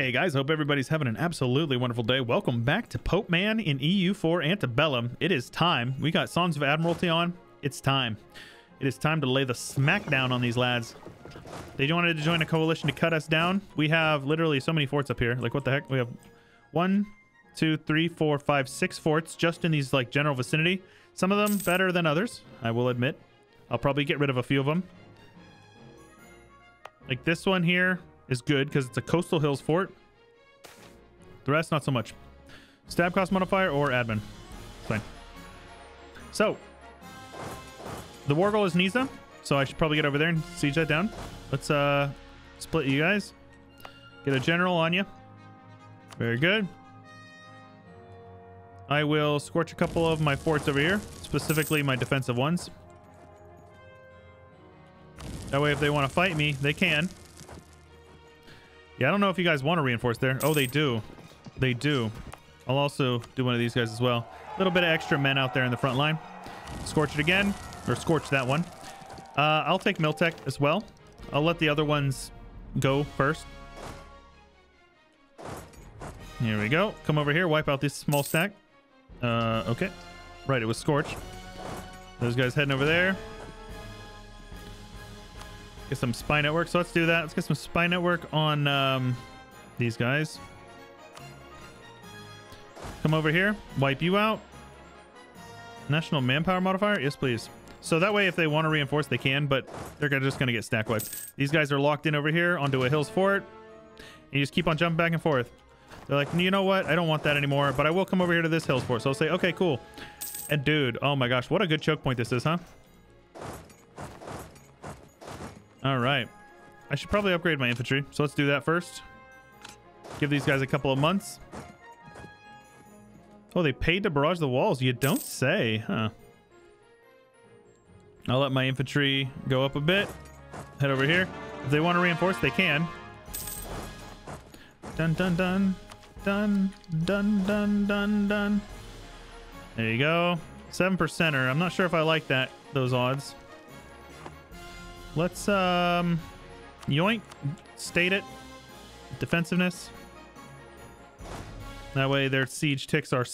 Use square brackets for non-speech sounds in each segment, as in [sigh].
Hey guys, hope everybody's having an absolutely wonderful day. Welcome back to Pope Man in EU4 Antebellum. It is time. We got Sons of Admiralty on. It's time. It is time to lay the smackdown on these lads. They wanted to join a coalition to cut us down. We have literally so many forts up here. Like, what the heck? We have one, two, three, four, five, six forts just in these, like, general vicinity. Some of them better than others, I will admit. I'll probably get rid of a few of them. Like, this one here is good because it's a coastal hills fort. The rest, not so much. Stab cost modifier or admin. Fine. So, the war goal is Nizza, so I should probably get over there and siege that down. Let's uh split you guys. Get a general on you. Very good. I will scorch a couple of my forts over here, specifically my defensive ones. That way, if they want to fight me, they can. Yeah, I don't know if you guys want to reinforce there. Oh, they do. They do. I'll also do one of these guys as well. A little bit of extra men out there in the front line. Scorch it again. Or scorch that one. Uh, I'll take Miltech as well. I'll let the other ones go first. Here we go. Come over here. Wipe out this small stack. Uh, okay. Right, it was Scorch. Those guys heading over there. Get some spy network. So let's do that. Let's get some spy network on um, these guys. Come over here. Wipe you out. National manpower modifier? Yes, please. So that way, if they want to reinforce, they can, but they're just going to get stack wiped. These guys are locked in over here onto a hills fort. And you just keep on jumping back and forth. They're like, you know what? I don't want that anymore, but I will come over here to this hills fort. So I'll say, okay, cool. And dude, oh my gosh, what a good choke point this is, huh? All right. I should probably upgrade my infantry. So let's do that first. Give these guys a couple of months. Oh, they paid to barrage the walls. You don't say, huh? I'll let my infantry go up a bit. Head over here. If they want to reinforce, they can. Dun, dun, dun. Dun, dun, dun, dun, dun. There you go. 7 percenter. I'm not sure if I like that, those odds. Let's, um, yoink, state it. Defensiveness. That way their siege ticks are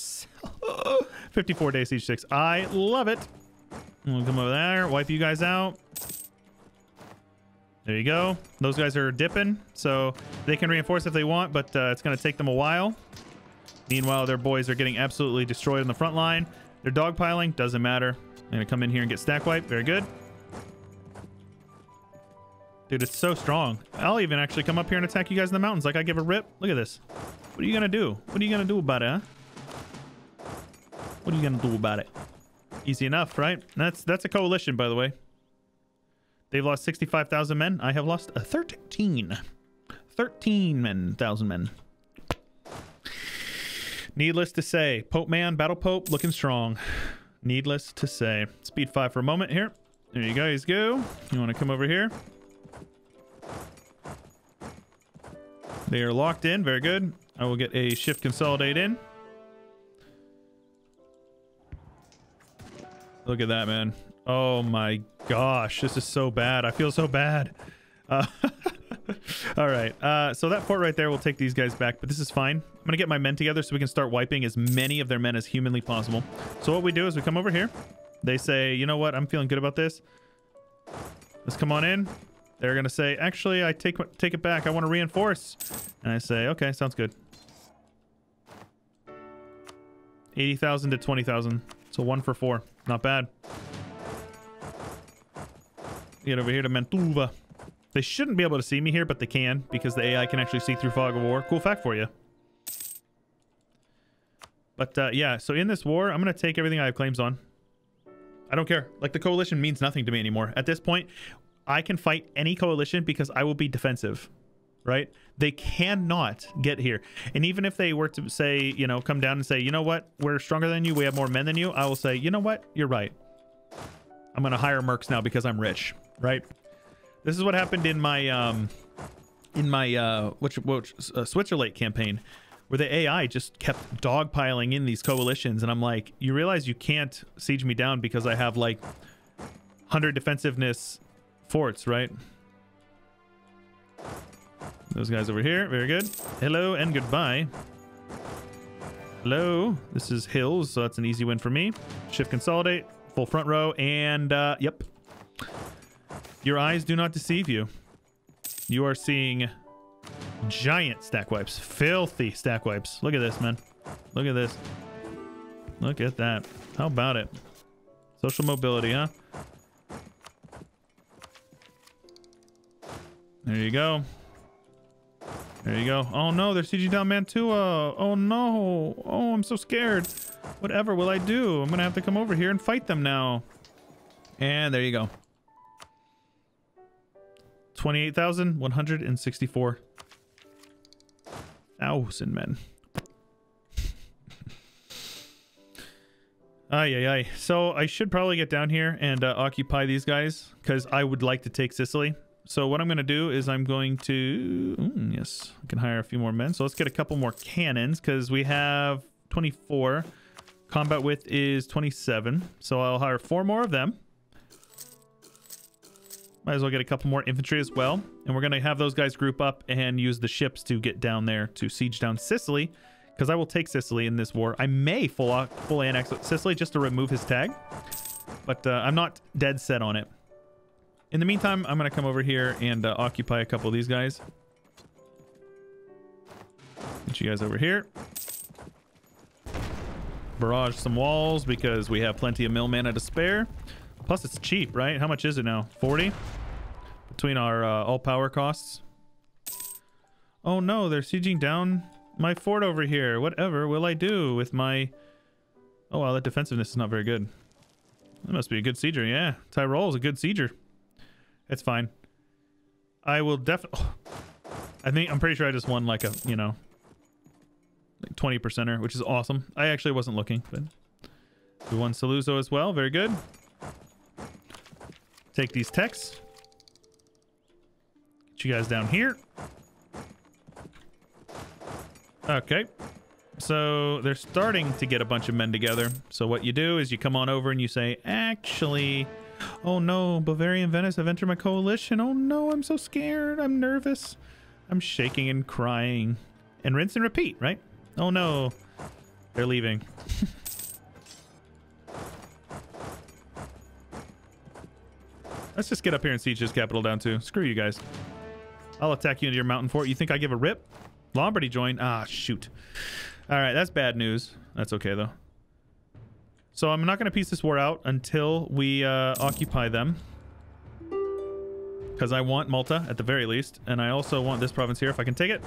[laughs] 54 day siege ticks. I love it. We'll come over there, wipe you guys out. There you go. Those guys are dipping, so they can reinforce if they want, but uh, it's going to take them a while. Meanwhile, their boys are getting absolutely destroyed on the front line. They're dogpiling, doesn't matter. I'm going to come in here and get stack wipe. Very good. Dude, it's so strong. I'll even actually come up here and attack you guys in the mountains like I give a rip. Look at this. What are you gonna do? What are you gonna do about it, huh? What are you gonna do about it? Easy enough, right? That's that's a coalition, by the way. They've lost 65,000 men. I have lost a 13. 13 men, thousand men. Needless to say, Pope Man, Battle Pope, looking strong. Needless to say. Speed 5 for a moment here. There you guys go. You want to come over here? They are locked in. Very good. I will get a shift consolidate in. Look at that, man. Oh my gosh. This is so bad. I feel so bad. Uh, [laughs] all right. Uh, so that fort right there will take these guys back, but this is fine. I'm going to get my men together so we can start wiping as many of their men as humanly possible. So what we do is we come over here. They say, you know what? I'm feeling good about this. Let's come on in. They're going to say, actually, I take take it back. I want to reinforce. And I say, okay, sounds good. 80,000 to 20,000. So one for four. Not bad. Get over here to Mantua. They shouldn't be able to see me here, but they can because the AI can actually see through fog of war. Cool fact for you. But uh, yeah, so in this war, I'm going to take everything I have claims on. I don't care. Like the coalition means nothing to me anymore. At this point, I can fight any coalition because I will be defensive, right? They cannot get here. And even if they were to say, you know, come down and say, you know what, we're stronger than you, we have more men than you, I will say, you know what, you're right. I'm going to hire mercs now because I'm rich, right? This is what happened in my, um, in my, uh, which, which, uh, Switzerland campaign where the AI just kept dogpiling in these coalitions. And I'm like, you realize you can't siege me down because I have like 100 defensiveness forts, right? Those guys over here. Very good. Hello and goodbye. Hello. This is Hills, so that's an easy win for me. Shift consolidate. Full front row. And, uh, yep. Your eyes do not deceive you. You are seeing giant stack wipes. Filthy stack wipes. Look at this, man. Look at this. Look at that. How about it? Social mobility, huh? There you go. There you go. Oh no, they're sieging down Mantua. Oh no. Oh, I'm so scared. Whatever will I do? I'm gonna have to come over here and fight them now. And there you go. 28,164 thousand men. [laughs] Ay, ay, ay. So I should probably get down here and uh, occupy these guys because I would like to take Sicily. So what I'm going to do is I'm going to... Mm, yes, I can hire a few more men. So let's get a couple more cannons because we have 24. Combat width is 27. So I'll hire four more of them. Might as well get a couple more infantry as well. And we're going to have those guys group up and use the ships to get down there to siege down Sicily. Because I will take Sicily in this war. I may full, full annex Sicily just to remove his tag. But uh, I'm not dead set on it. In the meantime, I'm going to come over here and uh, occupy a couple of these guys. Get you guys over here. Barrage some walls because we have plenty of mill mana to spare. Plus, it's cheap, right? How much is it now? 40? Between our uh, all power costs. Oh no, they're sieging down my fort over here. Whatever will I do with my... Oh, well, that defensiveness is not very good. That must be a good sieger. Yeah, Tyrol is a good sieger. It's fine. I will definitely... Oh, I think I'm pretty sure I just won like a, you know, like 20 percenter, which is awesome. I actually wasn't looking, but we won Saluzzo as well. Very good. Take these techs. Get you guys down here. Okay. So they're starting to get a bunch of men together. So what you do is you come on over and you say, actually, Oh no, Bavarian Venice have entered my coalition. Oh no, I'm so scared. I'm nervous. I'm shaking and crying. And rinse and repeat, right? Oh no, they're leaving. [laughs] Let's just get up here and siege this capital down too. Screw you guys. I'll attack you into your mountain fort. You think I give a rip? Lombardy joined. Ah, shoot. All right, that's bad news. That's okay though. So I'm not going to piece this war out until we uh, occupy them. Because I want Malta at the very least. And I also want this province here if I can take it.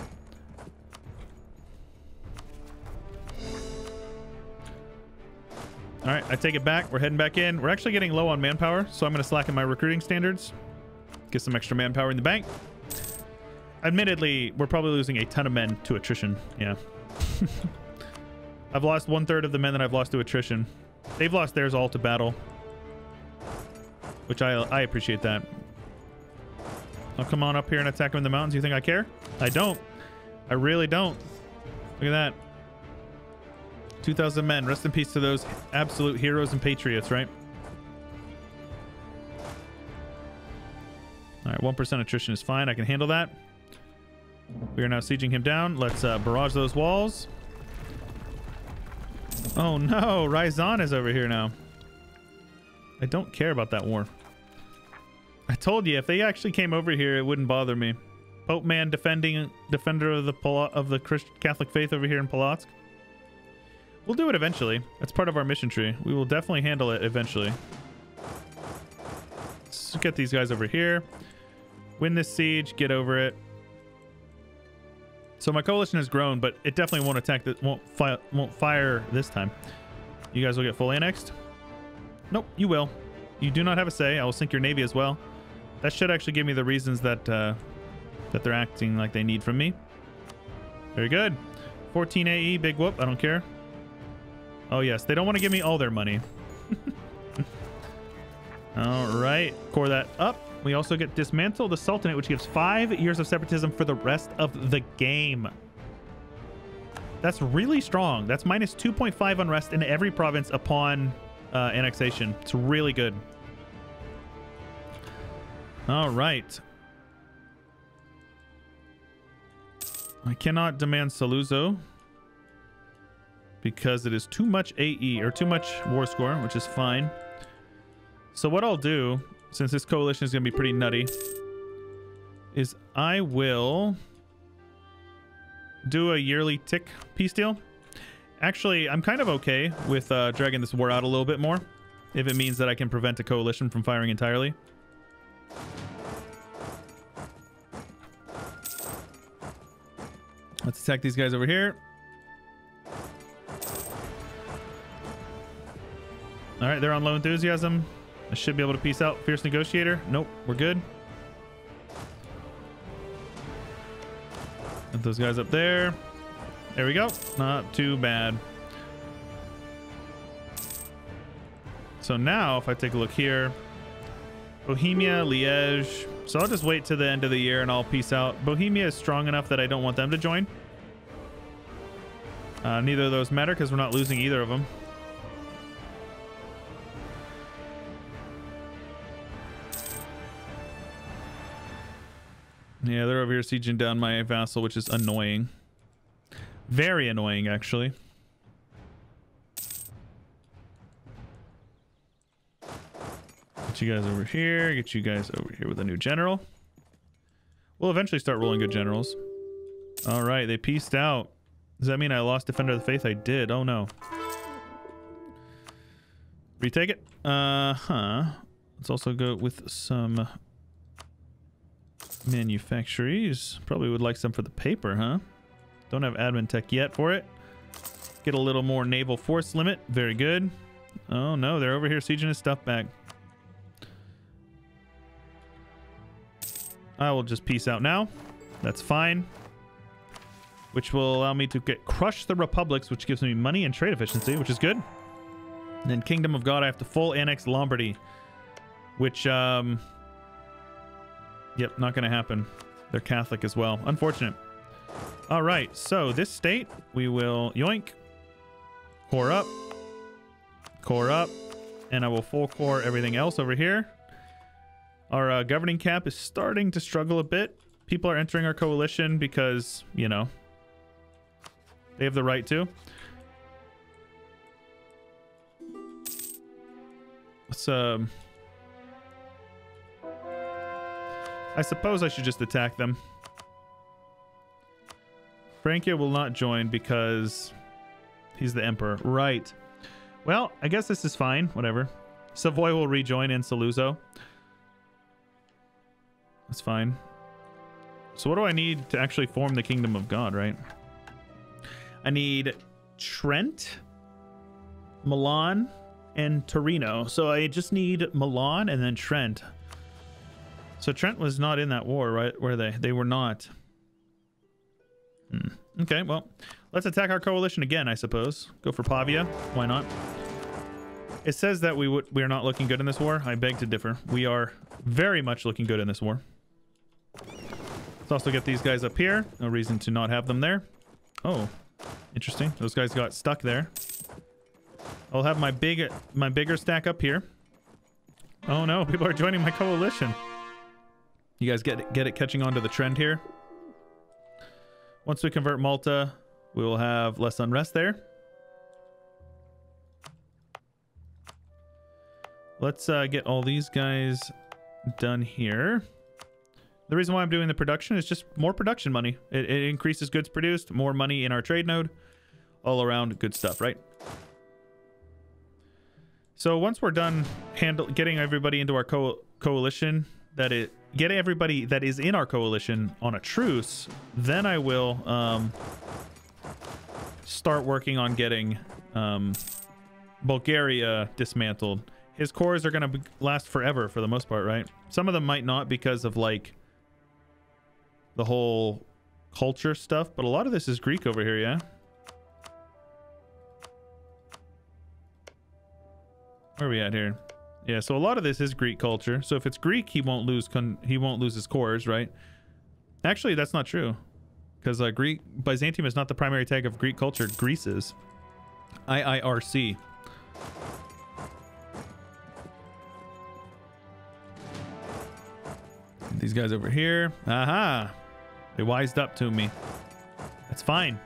All right, I take it back. We're heading back in. We're actually getting low on manpower, so I'm going to slacken my recruiting standards. Get some extra manpower in the bank. Admittedly, we're probably losing a ton of men to attrition. Yeah. [laughs] I've lost one third of the men that I've lost to attrition. They've lost theirs all to battle. Which I, I appreciate that. I'll come on up here and attack them in the mountains. You think I care? I don't. I really don't. Look at that. 2,000 men. Rest in peace to those absolute heroes and patriots, right? All right, 1% attrition is fine. I can handle that. We are now sieging him down. Let's uh, barrage those walls. Oh no, Ryazan is over here now. I don't care about that war. I told you, if they actually came over here, it wouldn't bother me. Pope man defending defender of the of the Catholic faith over here in Polotsk. We'll do it eventually. That's part of our mission tree. We will definitely handle it eventually. Let's get these guys over here. Win this siege, get over it. So my coalition has grown, but it definitely won't attack that won't fire won't fire this time. You guys will get fully annexed. Nope, you will. You do not have a say. I will sink your navy as well. That should actually give me the reasons that uh, that they're acting like they need from me. Very good. 14 AE, big whoop. I don't care. Oh yes, they don't want to give me all their money. [laughs] all right, core that up. We also get Dismantle the Sultanate, which gives five years of separatism for the rest of the game. That's really strong. That's minus 2.5 unrest in every province upon uh, annexation. It's really good. All right. I cannot demand Saluzzo because it is too much AE or too much war score, which is fine. So what I'll do, since this coalition is going to be pretty nutty, is I will do a yearly tick peace deal. Actually, I'm kind of okay with uh, dragging this war out a little bit more if it means that I can prevent a coalition from firing entirely. Let's attack these guys over here. All right, they're on low enthusiasm. I should be able to peace out. Fierce negotiator. Nope, we're good. Put those guys up there. There we go. Not too bad. So now, if I take a look here, Bohemia, Liège. So I'll just wait to the end of the year and I'll peace out. Bohemia is strong enough that I don't want them to join. Uh, neither of those matter because we're not losing either of them. Yeah, they're over here sieging down my vassal, which is annoying. Very annoying, actually. Get you guys over here. Get you guys over here with a new general. We'll eventually start rolling good generals. All right, they pieced out. Does that mean I lost Defender of the Faith? I did. Oh, no. Retake it. Uh-huh. Let's also go with some manufactories. Probably would like some for the paper, huh? Don't have admin tech yet for it. Get a little more naval force limit. Very good. Oh no, they're over here sieging his stuff back. I will just peace out now. That's fine. Which will allow me to get crush the republics, which gives me money and trade efficiency, which is good. And then Kingdom of God, I have to full annex Lombardy, which um, Yep, not going to happen. They're Catholic as well. Unfortunate. All right, so this state, we will yoink, core up, core up, and I will full core everything else over here. Our uh, governing cap is starting to struggle a bit. People are entering our coalition because, you know, they have the right to. Let's, um... I suppose I should just attack them. Francia will not join because he's the emperor. Right. Well, I guess this is fine. Whatever. Savoy will rejoin in Saluzzo. That's fine. So what do I need to actually form the Kingdom of God, right? I need Trent, Milan, and Torino. So I just need Milan and then Trent. So Trent was not in that war, right? Were they? They were not. Hmm. Okay, well, let's attack our coalition again, I suppose. Go for Pavia. Why not? It says that we would we are not looking good in this war. I beg to differ. We are very much looking good in this war. Let's also get these guys up here. No reason to not have them there. Oh, interesting. Those guys got stuck there. I'll have my big my bigger stack up here. Oh no, people are joining my coalition. You guys get it, get it catching on to the trend here? Once we convert Malta, we will have less unrest there. Let's uh, get all these guys done here. The reason why I'm doing the production is just more production money. It, it increases goods produced, more money in our trade node. All around good stuff, right? So once we're done handle getting everybody into our co coalition, that it get everybody that is in our coalition on a truce, then I will um, start working on getting um, Bulgaria dismantled. His cores are going to last forever for the most part, right? Some of them might not because of like the whole culture stuff, but a lot of this is Greek over here, yeah? Where are we at here? Yeah, so a lot of this is Greek culture. So if it's Greek, he won't lose he won't lose his cores, right? Actually, that's not true. Because uh, Greek Byzantium is not the primary tag of Greek culture. Greece is. IIRC. These guys over here. Aha! They wised up to me. That's fine.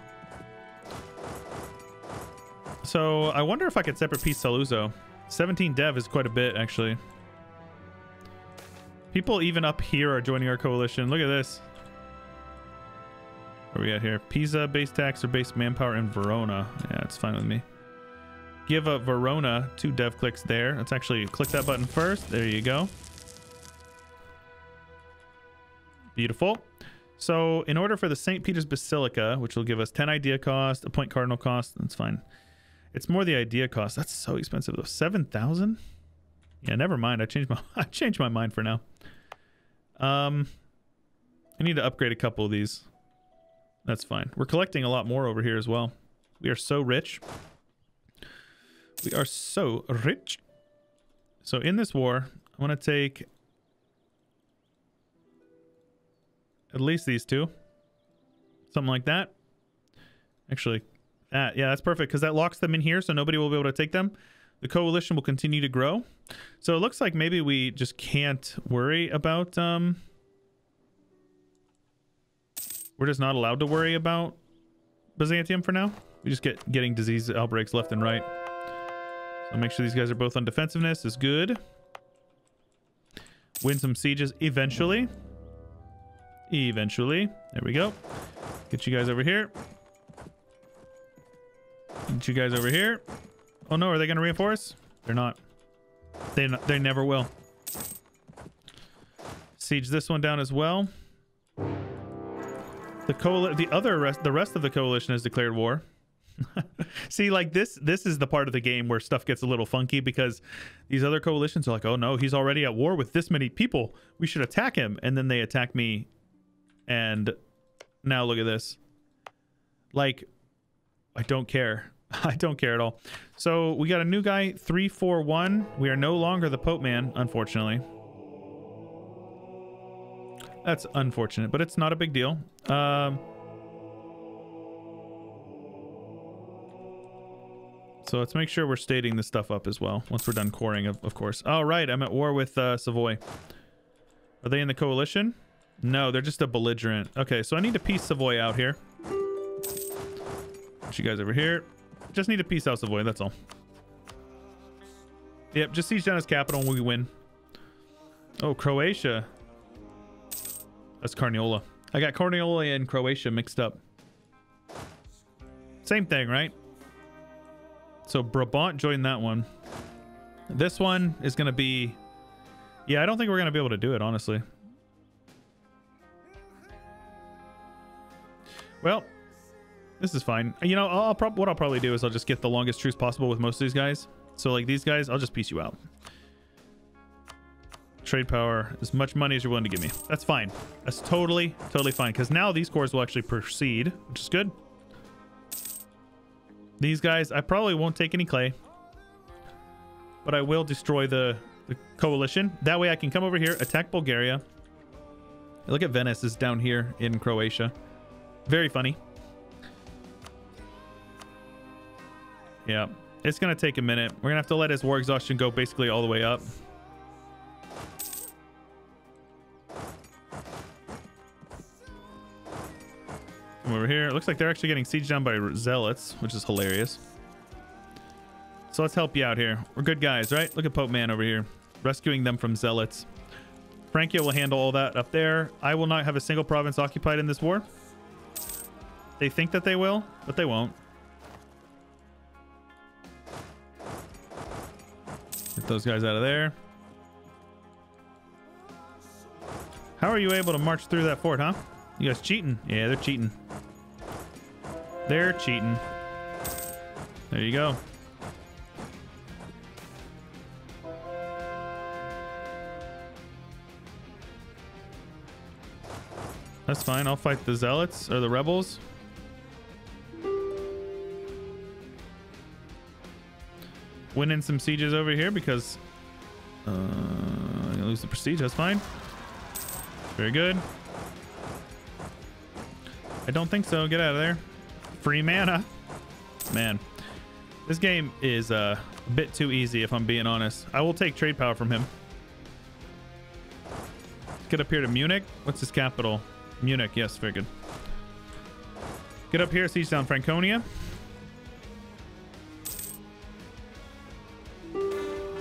So I wonder if I could separate piece Saluzzo. 17 dev is quite a bit, actually. People even up here are joining our coalition. Look at this. Where we at here? Pisa, base tax, or base manpower in Verona. Yeah, it's fine with me. Give a Verona two dev clicks there. Let's actually click that button first. There you go. Beautiful. So in order for the St. Peter's Basilica, which will give us 10 idea cost, a point cardinal cost, that's fine. It's more the idea cost. That's so expensive though. 7,000? Yeah, never mind. I changed my [laughs] I changed my mind for now. Um I need to upgrade a couple of these. That's fine. We're collecting a lot more over here as well. We are so rich. We are so rich. So in this war, I want to take at least these two. Something like that. Actually, that, yeah, that's perfect because that locks them in here so nobody will be able to take them. The coalition will continue to grow. So it looks like maybe we just can't worry about... Um, we're just not allowed to worry about Byzantium for now. We just get getting disease outbreaks left and right. So make sure these guys are both on defensiveness is good. Win some sieges eventually. Eventually. There we go. Get you guys over here. Get you guys over here. Oh no, are they to reinforce? They're not. They, they never will. Siege this one down as well. The coal the other rest the rest of the coalition has declared war. [laughs] See, like this this is the part of the game where stuff gets a little funky because these other coalitions are like, "Oh no, he's already at war with this many people. We should attack him." And then they attack me and now look at this. Like I don't care. [laughs] I don't care at all. So, we got a new guy 341. We are no longer the Pope man, unfortunately. That's unfortunate, but it's not a big deal. Um, so let's make sure we're stating this stuff up as well. Once we're done coring, of, of course. All right, I'm at war with uh, Savoy. Are they in the coalition? No, they're just a belligerent. Okay, so I need to piece Savoy out here. Put you guys over here. Just need a piece out Savoy, that's all. Yep, just siege down his capital and we win. Oh, Croatia. That's Carniola. I got Carniola and Croatia mixed up. Same thing, right? So Brabant joined that one. This one is going to be... Yeah, I don't think we're going to be able to do it, honestly. Well, this is fine. You know, I'll, what I'll probably do is I'll just get the longest truce possible with most of these guys. So, like, these guys, I'll just piece you out. Trade power, as much money as you're willing to give me. That's fine. That's totally, totally fine. Because now these cores will actually proceed, which is good. These guys, I probably won't take any clay. But I will destroy the, the coalition. That way I can come over here, attack Bulgaria. Look at Venice is down here in Croatia. Very funny. Yeah. It's going to take a minute. We're going to have to let his war exhaustion go basically all the way up. Come over here. It looks like they're actually getting sieged down by zealots, which is hilarious. So let's help you out here. We're good guys, right? Look at Pope Man over here. Rescuing them from zealots. Francia will handle all that up there. I will not have a single province occupied in this war. They think that they will, but they won't. Get those guys out of there. How are you able to march through that fort, huh? You guys cheating? Yeah, they're cheating. They're cheating. There you go. That's fine. I'll fight the zealots or the rebels. Winning some sieges over here because uh, I lose the prestige. That's fine. Very good. I don't think so. Get out of there. Free mana. Man, this game is uh, a bit too easy if I'm being honest. I will take trade power from him. Let's get up here to Munich. What's his capital? Munich. Yes, very good. Get up here, siege down Franconia.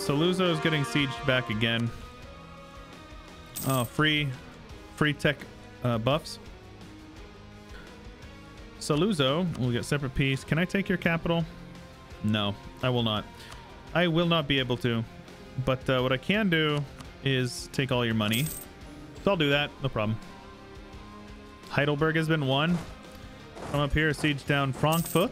Saluzzo is getting sieged back again. Oh, free, free tech uh, buffs. Saluzzo will get separate peace. Can I take your capital? No, I will not. I will not be able to. But uh, what I can do is take all your money. So I'll do that. No problem. Heidelberg has been won. Come up here, siege down Frankfurt.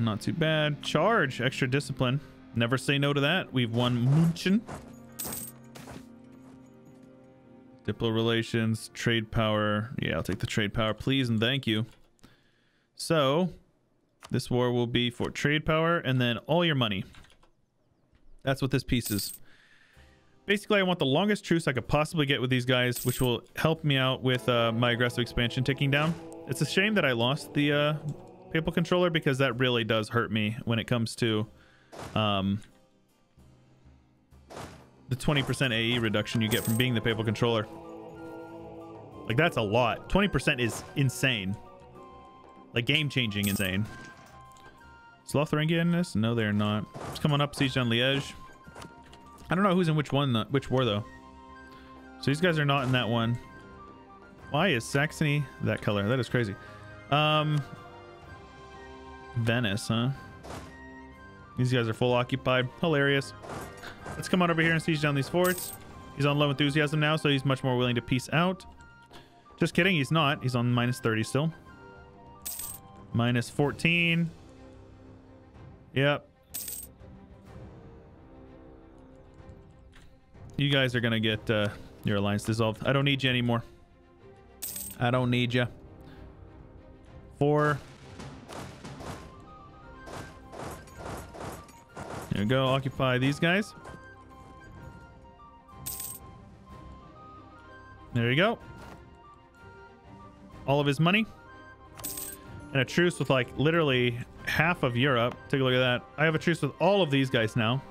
Not too bad. Charge, extra discipline. Never say no to that. We've won Munchen. Diplo relations, trade power. Yeah, I'll take the trade power, please and thank you. So, this war will be for trade power and then all your money. That's what this piece is. Basically, I want the longest truce I could possibly get with these guys, which will help me out with uh, my aggressive expansion ticking down. It's a shame that I lost the uh, Papal Controller because that really does hurt me when it comes to um, the 20% AE reduction you get from being the Papal Controller. Like, that's a lot. 20% is insane. Like, game-changing insane. Is Lotharingia in this? No, they're not. It's coming up, Siege on Liège. I don't know who's in which one, which war, though. So these guys are not in that one. Why is Saxony that color? That is crazy. Um, Venice, huh? These guys are full occupied. Hilarious. Let's come on over here and siege down these forts. He's on low enthusiasm now, so he's much more willing to peace out. Just kidding, he's not. He's on minus 30 still. Minus 14. Yep. You guys are going to get uh, your alliance dissolved. I don't need you anymore. I don't need you. Four. We go. Occupy these guys. There you go. All of his money. And a truce with like literally half of Europe. Take a look at that. I have a truce with all of these guys now.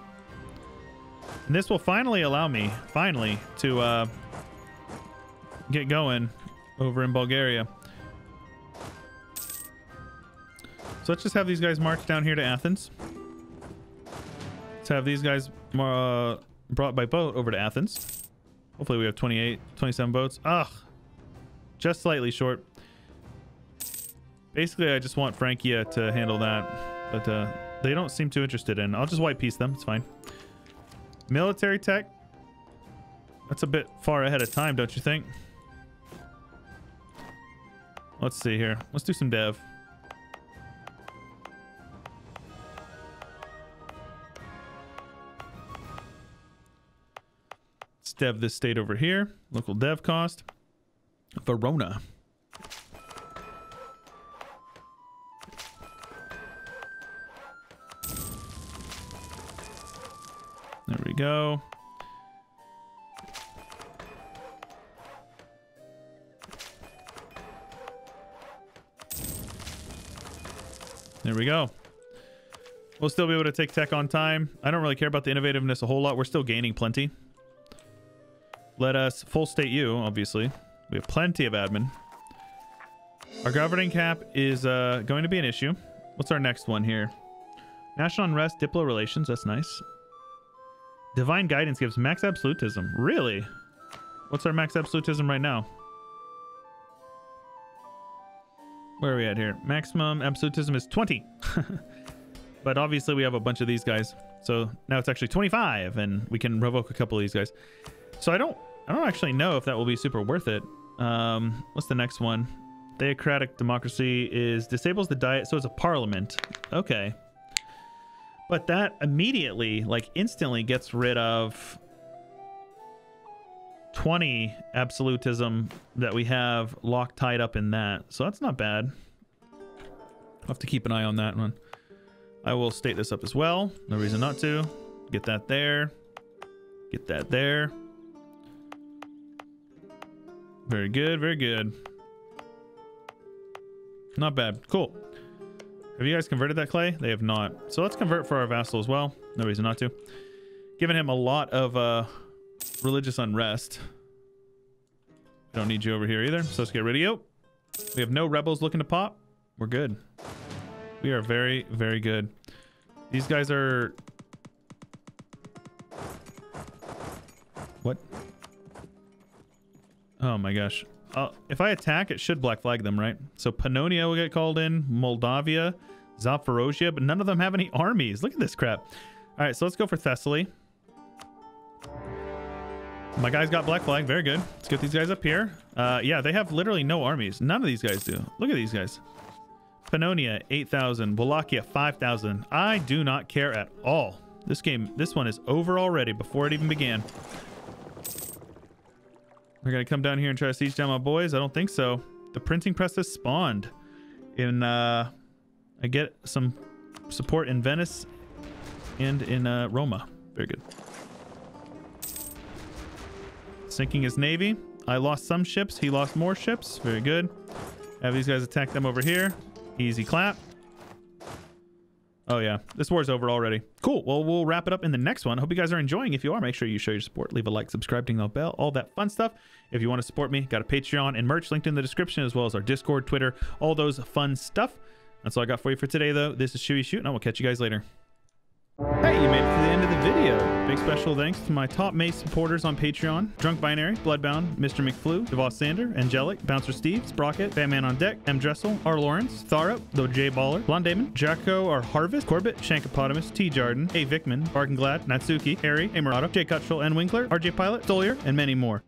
And this will finally allow me, finally, to uh, get going over in Bulgaria. So let's just have these guys march down here to Athens. Have these guys uh, brought by boat over to Athens. Hopefully we have 28, 27 boats. Ugh. Just slightly short. Basically, I just want Francia to handle that. But uh, they don't seem too interested in. I'll just white piece them. It's fine. Military tech? That's a bit far ahead of time, don't you think? Let's see here. Let's do some dev. Dev this state over here. Local dev cost. Verona. There we go. There we go. We'll still be able to take tech on time. I don't really care about the innovativeness a whole lot. We're still gaining plenty. Let us full state you, obviously. We have plenty of admin. Our governing cap is uh, going to be an issue. What's our next one here? National unrest, diplo relations. That's nice. Divine Guidance gives max absolutism. Really? What's our max absolutism right now? Where are we at here? Maximum absolutism is 20. [laughs] but obviously we have a bunch of these guys. So now it's actually 25 and we can revoke a couple of these guys. So I don't I don't actually know if that will be super worth it. Um, what's the next one? Theocratic democracy is disables the diet, so it's a parliament. Okay. But that immediately, like instantly gets rid of 20 absolutism that we have locked tied up in that. So that's not bad. I'll have to keep an eye on that one. I will state this up as well. No reason not to. Get that there. Get that there. Very good, very good. Not bad. Cool. Have you guys converted that clay? They have not. So let's convert for our vassal as well. No reason not to. Giving him a lot of uh, religious unrest. I don't need you over here either. So let's get rid of you. We have no rebels looking to pop. We're good. We are very, very good. These guys are... Oh my gosh. Uh, if I attack, it should black flag them, right? So Pannonia will get called in, Moldavia, Zaporozhia, but none of them have any armies. Look at this crap. All right, so let's go for Thessaly. My guys got black flag. Very good. Let's get these guys up here. Uh, yeah, they have literally no armies. None of these guys do. Look at these guys. Pannonia, 8,000. Wallachia, 5,000. I do not care at all. This game, this one is over already before it even began. We're going to come down here and try to siege down my boys? I don't think so. The printing press has spawned. In, uh, I get some support in Venice and in uh, Roma. Very good. Sinking his navy. I lost some ships. He lost more ships. Very good. Have these guys attack them over here. Easy clap. Oh, yeah. This war's over already. Cool. Well, we'll wrap it up in the next one. Hope you guys are enjoying. If you are, make sure you show your support. Leave a like, subscribe, ding the bell, all that fun stuff. If you want to support me, got a Patreon and merch linked in the description, as well as our Discord, Twitter, all those fun stuff. That's all I got for you for today, though. This is Chewy Shoot, and I will catch you guys later. Hey, you made it to the end of the video. Big special thanks to my top Mace supporters on Patreon. Drunk Binary, Bloodbound, Mr. McFlu, Devos Sander, Angelic, Bouncer Steve, Sprocket, Batman on Deck, M. Dressel, R. Lawrence, Tharup, The J Baller, Lon Damon, Jacko, R. Harvest, Corbett, Shankopotamus, T. Jarden, A. Vickman, Glad, Natsuki, Harry, A. Murata, J. Cutchell, N. Winkler, RJ Pilot, Stolier, and many more.